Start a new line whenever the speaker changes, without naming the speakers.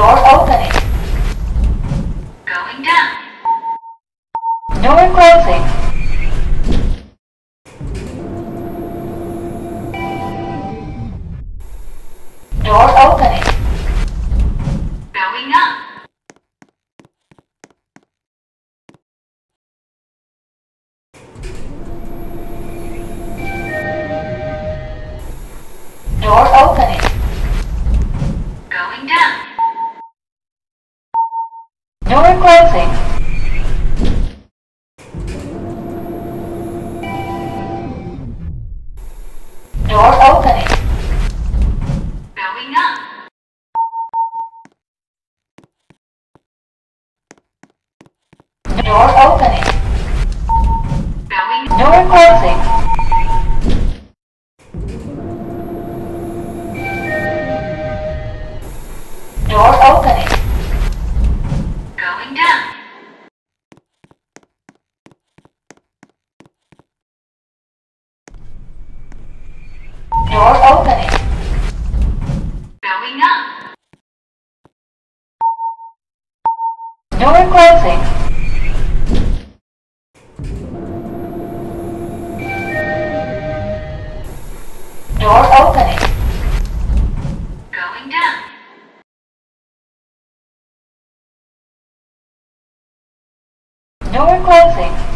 Door opening.
Going down.
Door closing. Door opening.
Going up.
Door opening. Door closing. Door opening.
Going up.
Door opening.
Going
Door closing. Door closing. Door opening.
Going down.
Door closing.